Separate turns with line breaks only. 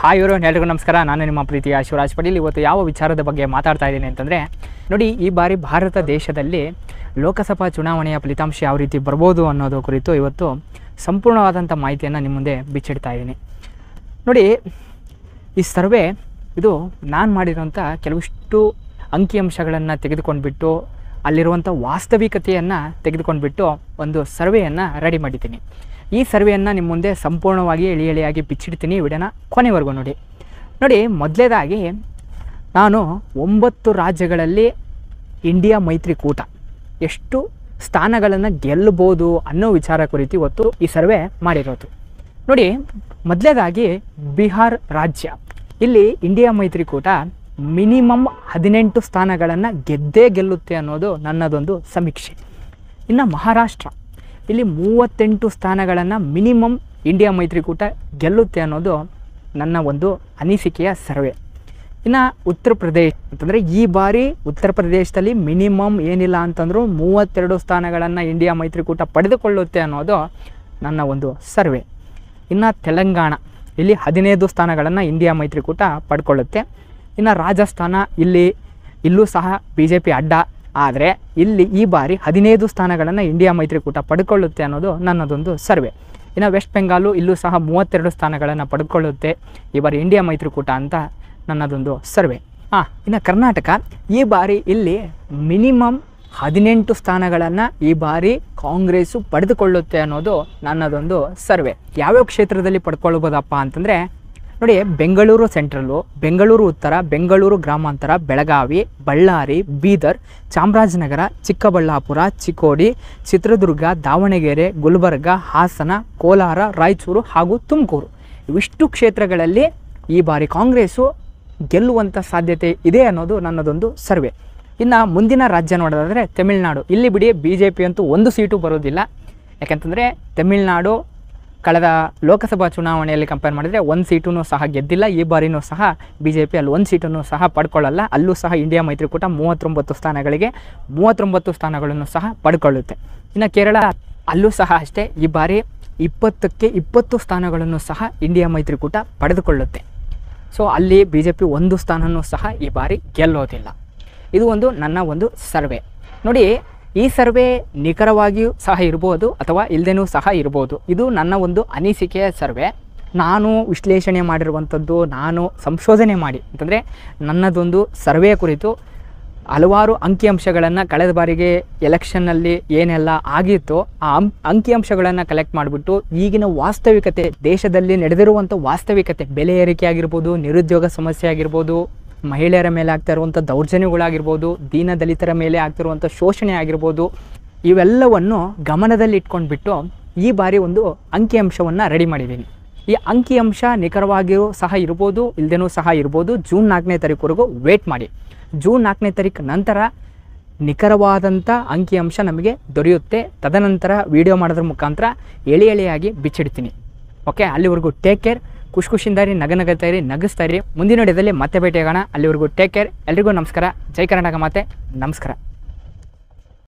Hi ಇವರು, ಎಲ್ರಿಗೂ ನಮಸ್ಕಾರ. ನಾನು ನಿಮ್ಮ ಪ್ರೀತಿಯ ಶಿವರಾಜ್ ಪಟೇಲ್. ಇವತ್ತು ಯಾವ ವಿಚಾರದ ಬಗ್ಗೆ ಮಾತಾಡ್ತಾ ಇದ್ದೀನಿ ಅಂತಂದರೆ, ನೋಡಿ, ಈ ಬಾರಿ ಭಾರತ ದೇಶದಲ್ಲಿ ಲೋಕಸಭಾ ಚುನಾವಣೆಯ ಫಲಿತಾಂಶ ಯಾವ ರೀತಿ ಬರ್ಬೋದು ಅನ್ನೋದು ಕುರಿತು ಇವತ್ತು ಸಂಪೂರ್ಣವಾದಂಥ ಮಾಹಿತಿಯನ್ನು ನಿಮ್ಮ ಮುಂದೆ ಬಿಚ್ಚಿಡ್ತಾ ಇದ್ದೀನಿ. ನೋಡಿ, ಈ ಸರ್ವೆ, ಇದು ನಾನು ಮಾಡಿರುವಂಥ ಕೆಲವಿಷ್ಟು ಅಂಕಿಅಂಶಗಳನ್ನು ತೆಗೆದುಕೊಂಡ್ಬಿಟ್ಟು, ಅಲ್ಲಿರುವಂಥ ವಾಸ್ತವಿಕತೆಯನ್ನು ತೆಗೆದುಕೊಂಡ್ಬಿಟ್ಟು ಒಂದು ಸರ್ವೆಯನ್ನು ರೆಡಿ ಮಾಡಿದ್ದೀನಿ. ಈ ಸರ್ವೆಯನ್ನು ನಿಮ್ಮ ಮುಂದೆ ಸಂಪೂರ್ಣವಾಗಿ ಎಳಿ ಎಳೆಯಾಗಿ ಬಿಚ್ಚಿಡ್ತೀನಿ. ವಿಡಿಯೋನ ಕೊನೆವರೆಗೂ ನೋಡಿ. ನೋಡಿ, ಮೊದಲೇದಾಗಿ ನಾನು ಒಂಬತ್ತು ರಾಜ್ಯಗಳಲ್ಲಿ ಇಂಡಿಯಾ ಮೈತ್ರಿಕೂಟ ಎಷ್ಟು ಸ್ಥಾನಗಳನ್ನು ಗೆಲ್ಲಬೋದು ಅನ್ನೋ ವಿಚಾರ ಕುರಿತು ಇವತ್ತು ಈ ಸರ್ವೆ ಮಾಡಿರೋದು. ನೋಡಿ, ಮೊದಲೇದಾಗಿ ಬಿಹಾರ್ ರಾಜ್ಯ. ಇಲ್ಲಿ ಇಂಡಿಯಾ ಮೈತ್ರಿಕೂಟ ಮಿನಿಮಮ್ ಹದಿನೆಂಟು ಸ್ಥಾನಗಳನ್ನು ಗೆದ್ದೇ ಗೆಲ್ಲುತ್ತೆ ಅನ್ನೋದು ನನ್ನದೊಂದು ಸಮೀಕ್ಷೆ. ಇನ್ನು ಮಹಾರಾಷ್ಟ್ರ. ಇಲ್ಲಿ ಮೂವತ್ತೆಂಟು ಸ್ಥಾನಗಳನ್ನು ಮಿನಿಮಮ್ ಇಂಡಿಯಾ ಮೈತ್ರಿಕೂಟ ಗೆಲ್ಲುತ್ತೆ ಅನ್ನೋದು ನನ್ನ ಒಂದು ಅನಿಸಿಕೆಯ ಸರ್ವೆ. ಇನ್ನು ಉತ್ತರ ಪ್ರದೇಶ ಅಂತಂದರೆ ಈ ಬಾರಿ ಉತ್ತರ ಪ್ರದೇಶದಲ್ಲಿ ಮಿನಿಮಮ್ ಏನಿಲ್ಲ ಅಂತಂದರೂ ಮೂವತ್ತೆರಡು ಸ್ಥಾನಗಳನ್ನು ಇಂಡಿಯಾ ಮೈತ್ರಿಕೂಟ ಪಡೆದುಕೊಳ್ಳುತ್ತೆ ಅನ್ನೋದು ನನ್ನ ಒಂದು ಸರ್ವೆ. ಇನ್ನು ತೆಲಂಗಾಣ, ಇಲ್ಲಿ ಹದಿನೈದು ಸ್ಥಾನಗಳನ್ನು ಇಂಡಿಯಾ ಮೈತ್ರಿಕೂಟ ಪಡ್ಕೊಳ್ಳುತ್ತೆ. ಇನ್ನು ರಾಜಸ್ಥಾನ, ಇಲ್ಲಿ ಇಲ್ಲೂ ಸಹ ಬಿ ಜೆ ಪಿ ಅಡ್ಡ ಆದರೆ ಇಲ್ಲಿ ಈ ಬಾರಿ ಹದಿನೈದು ಸ್ಥಾನಗಳನ್ನು ಇಂಡಿಯಾ ಮೈತ್ರಿಕೂಟ ಪಡ್ಕೊಳ್ಳುತ್ತೆ ಅನ್ನೋದು ನನ್ನದೊಂದು ಸರ್ವೆ. ಇನ್ನು ವೆಸ್ಟ್ ಬೆಂಗಾಲು ಇಲ್ಲೂ ಸಹ ಮೂವತ್ತೆರಡು ಸ್ಥಾನಗಳನ್ನು ಪಡ್ಕೊಳ್ಳುತ್ತೆ ಈ ಬಾರಿ ಇಂಡಿಯಾ ಮೈತ್ರಿಕೂಟ ಅಂತ ನನ್ನದೊಂದು ಸರ್ವೆ. ಹಾಂ ಇನ್ನು ಕರ್ನಾಟಕ, ಈ ಬಾರಿ ಇಲ್ಲಿ ಮಿನಿಮಮ್ ಹದಿನೆಂಟು ಸ್ಥಾನಗಳನ್ನು ಈ ಬಾರಿ ಕಾಂಗ್ರೆಸ್ಸು ಪಡೆದುಕೊಳ್ಳುತ್ತೆ ಅನ್ನೋದು ನನ್ನದೊಂದು ಸರ್ವೆ. ಯಾವ್ಯಾವ ಕ್ಷೇತ್ರದಲ್ಲಿ ಪಡ್ಕೊಳ್ಬೋದಪ್ಪ ಅಂತಂದರೆ ನೋಡಿ, ಬೆಂಗಳೂರು ಸೆಂಟ್ರಲ್ಲು, ಬೆಂಗಳೂರು ಉತ್ತರ, ಬೆಂಗಳೂರು ಗ್ರಾಮಾಂತರ, ಬೆಳಗಾವಿ, ಬಳ್ಳಾರಿ, ಬೀದರ್, ಚಾಮರಾಜನಗರ, ಚಿಕ್ಕಬಳ್ಳಾಪುರ, ಚಿಕ್ಕೋಡಿ, ಚಿತ್ರದುರ್ಗ, ದಾವಣಗೆರೆ, ಗುಲ್ಬರ್ಗ, ಹಾಸನ, ಕೋಲಾರ, ರಾಯಚೂರು ಹಾಗೂ ತುಮಕೂರು. ಇವಿಷ್ಟು ಕ್ಷೇತ್ರಗಳಲ್ಲಿ ಈ ಬಾರಿ ಕಾಂಗ್ರೆಸ್ಸು ಗೆಲ್ಲುವಂಥ ಸಾಧ್ಯತೆ ಇದೆ ಅನ್ನೋದು ನನ್ನದೊಂದು ಸರ್ವೆ. ಇನ್ನು ಮುಂದಿನ ರಾಜ್ಯ ನೋಡೋದಾದರೆ ತಮಿಳುನಾಡು. ಇಲ್ಲಿ ಬಿಡಿ ಬಿ ಜೆ ಪಿ ಅಂತೂ ಒಂದು ಸೀಟು ಬರೋದಿಲ್ಲ. ಯಾಕಂತಂದರೆ ತಮಿಳುನಾಡು ಕಳೆದ ಲೋಕಸಭಾ ಚುನಾವಣೆಯಲ್ಲಿ ಕಂಪೇರ್ ಮಾಡಿದರೆ ಒಂದು ಸೀಟೂ ಸಹ ಗೆದ್ದಿಲ್ಲ. ಈ ಬಾರಿನೂ ಸಹ ಬಿ ಜೆ ಪಿ ಅಲ್ಲಿ ಒಂದು ಸೀಟನ್ನು ಸಹ ಪಡ್ಕೊಳ್ಳಲ್ಲ. ಅಲ್ಲೂ ಸಹ ಇಂಡಿಯಾ ಮೈತ್ರಿಕೂಟ ಮೂವತ್ತೊಂಬತ್ತು ಸ್ಥಾನಗಳಿಗೆ ಮೂವತ್ತೊಂಬತ್ತು ಸ್ಥಾನಗಳನ್ನು ಸಹ ಪಡ್ಕೊಳ್ಳುತ್ತೆ. ಇನ್ನು ಕೇರಳ ಅಲ್ಲೂ ಸಹ ಅಷ್ಟೇ. ಈ ಬಾರಿ ಇಪ್ಪತ್ತಕ್ಕೆ ಇಪ್ಪತ್ತು ಸ್ಥಾನಗಳನ್ನು ಸಹ ಇಂಡಿಯಾ ಮೈತ್ರಿಕೂಟ ಪಡೆದುಕೊಳ್ಳುತ್ತೆ. ಸೊ ಅಲ್ಲಿ ಬಿ ಜೆ ಪಿ ಒಂದು ಸ್ಥಾನನೂ ಸಹ ಈ ಬಾರಿ ಗೆಲ್ಲೋದಿಲ್ಲ. ಇದು ಒಂದು ನನ್ನ ಒಂದು ಸರ್ವೆ. ನೋಡಿ ಈ ಸರ್ವೆ ನಿಖರವಾಗಿಯೂ ಸಹ ಇರ್ಬೋದು ಅಥವಾ ಇಲ್ಲದೇನೂ ಸಹ ಇರ್ಬೋದು. ಇದು ನನ್ನ ಒಂದು ಅನಿಸಿಕೆಯ ಸರ್ವೆ. ನಾನು ವಿಶ್ಲೇಷಣೆ ಮಾಡಿರುವಂಥದ್ದು, ನಾನು ಸಂಶೋಧನೆ ಮಾಡಿ. ಅಂತಂದರೆ ನನ್ನದೊಂದು ಸರ್ವೆ ಕುರಿತು ಹಲವಾರು ಅಂಕಿಅಂಶಗಳನ್ನು ಕಳೆದ ಬಾರಿಗೆ ಎಲೆಕ್ಷನ್ನಲ್ಲಿ ಏನೆಲ್ಲ ಆಗಿತ್ತು ಆ ಅಂ ಅಂಕಿಅಂಶಗಳನ್ನು ಕಲೆಕ್ಟ್ ಮಾಡಿಬಿಟ್ಟು ಈಗಿನ ವಾಸ್ತವಿಕತೆ, ದೇಶದಲ್ಲಿ ನಡೆದಿರುವಂಥ ವಾಸ್ತವಿಕತೆ, ಬೆಲೆ ಏರಿಕೆ ಆಗಿರ್ಬೋದು, ನಿರುದ್ಯೋಗ ಸಮಸ್ಯೆ ಆಗಿರ್ಬೋದು ಮಹಿಳೆಯರ ಮೇಲೆ ಆಗ್ತಾ ಇರುವಂಥ ದೌರ್ಜನ್ಯಗಳಾಗಿರ್ಬೋದು, ದೀನ ದಲಿತರ ಮೇಲೆ ಆಗ್ತಿರುವಂಥ ಶೋಷಣೆ ಆಗಿರ್ಬೋದು, ಇವೆಲ್ಲವನ್ನು ಗಮನದಲ್ಲಿ ಇಟ್ಕೊಂಡ್ಬಿಟ್ಟು ಈ ಬಾರಿ ಒಂದು ಅಂಕಿಅಂಶವನ್ನು ರೆಡಿ ಮಾಡಿದ್ದೀನಿ. ಈ ಅಂಕಿಅಂಶ ನಿಖರವಾಗಿಯೂ ಸಹ ಇರ್ಬೋದು ಇಲ್ಲದೇನೂ ಸಹ ಇರ್ಬೋದು, ಜೂನ್ ನಾಲ್ಕನೇ ತಾರೀಕುವರೆಗೂ ವೇಟ್ ಮಾಡಿ. ಜೂನ್ ನಾಲ್ಕನೇ ತಾರೀಕು ನಂತರ ನಿಖರವಾದಂಥ ಅಂಕಿಅಂಶ ನಮಗೆ ದೊರೆಯುತ್ತೆ. ತದನಂತರ ವಿಡಿಯೋ ಮಾಡೋದ್ರ ಮುಖಾಂತರ ಎಳೆ ಎಳೆಯಾಗಿ ಬಿಚ್ಚಿಡ್ತೀನಿ. ಓಕೆ ಅಲ್ಲಿವರೆಗೂ ಟೇಕ್ ಕೇರ್ ಖುಷಿ ಖುಷಿಯಿಂದ ರೀ ನಗ ನಗತಾ ಇರಿ ನಗಿಸ್ತಾ ಇರಿ ಮುಂದಿನ ವಿಡಿಯೋದಲ್ಲಿ ಮತ್ತೆ ಭೇಟಿಯಾಗೋಣ. ಅಲ್ಲಿವರೆಗೂ ಟೇಕ್ ಕೇರ್ ಎಲ್ರಿಗೂ ನಮಸ್ಕಾರ. ಜೈ ಕರ್ನಾಟಕ ಮಾತೆ. ನಮಸ್ಕಾರ.